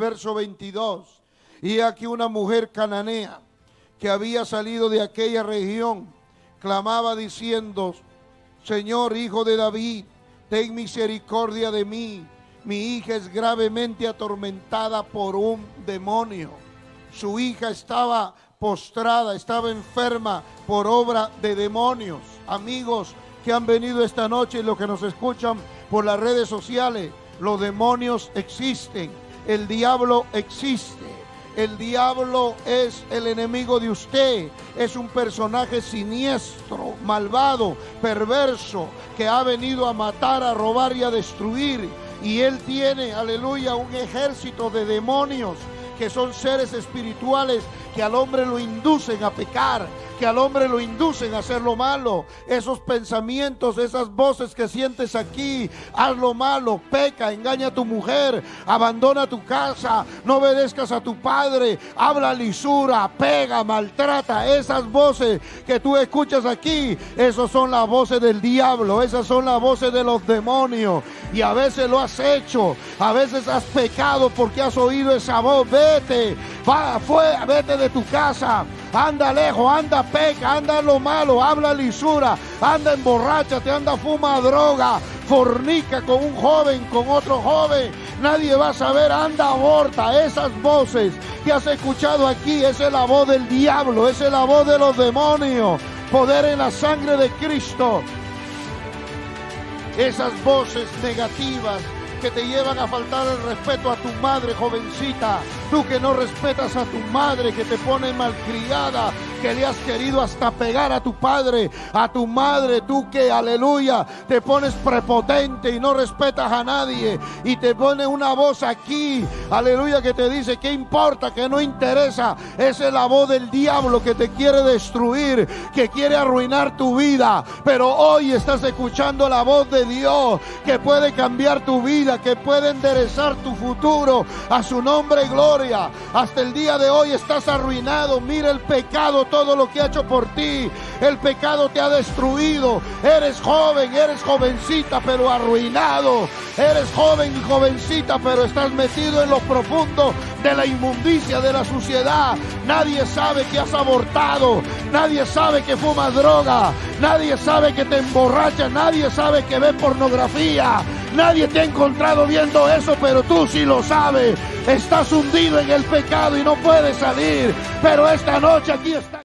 verso 22. Y aquí una mujer cananea que había salido de aquella región clamaba diciendo, Señor, hijo de David, ten misericordia de mí. Mi hija es gravemente atormentada por un demonio. Su hija estaba postrada, estaba enferma por obra de demonios. Amigos que han venido esta noche y los que nos escuchan por las redes sociales, los demonios existen, el diablo existe. El diablo es el enemigo de usted. Es un personaje siniestro, malvado, perverso, que ha venido a matar, a robar y a destruir. Y él tiene, aleluya, un ejército de demonios que son seres espirituales que al hombre lo inducen a pecar, que al hombre lo inducen a hacer lo malo. Esos pensamientos, esas voces que sientes aquí, haz lo malo, peca, engaña a tu mujer, abandona tu casa, no obedezcas a tu padre, habla lisura, pega, maltrata. Esas voces que tú escuchas aquí, esas son las voces del diablo, esas son las voces de los demonios. Y a veces lo has hecho, a veces has pecado porque has oído esa voz. Vete, va, fue, vete de tu casa, anda lejos, anda peca, anda lo malo, habla lisura, anda emborráchate, anda fuma droga, fornica con un joven, con otro joven, nadie va a saber, anda aborta, esas voces que has escuchado aquí, esa es la voz del diablo, esa es la voz de los demonios, poder en la sangre de Cristo, esas voces negativas que te llevan a faltar el respeto a tu madre, jovencita. Tú que no respetas a tu madre, que te pone malcriada, que le has querido hasta pegar a tu padre, a tu madre, tú que, aleluya, te pones prepotente y no respetas a nadie y te pone una voz aquí, aleluya, que te dice, ¿qué importa? Que no interesa. Esa es la voz del diablo que te quiere destruir, que quiere arruinar tu vida. Pero hoy estás escuchando la voz de Dios que puede cambiar tu vida, que puede enderezar tu futuro. A su nombre, gloria. Hasta el día de hoy estás arruinado. Mira el pecado todo lo que ha hecho por ti. El pecado te ha destruido. Eres joven, eres jovencita, pero arruinado. Eres joven y jovencita, pero estás metido en lo profundo de la inmundicia, de la suciedad. Nadie sabe que has abortado. Nadie sabe que fumas droga. Nadie sabe que te emborrachas. Nadie sabe que ves pornografía. Nadie te ha encontrado viendo eso, pero tú sí lo sabes. Estás hundido en el pecado y no puedes salir. Pero esta noche aquí está.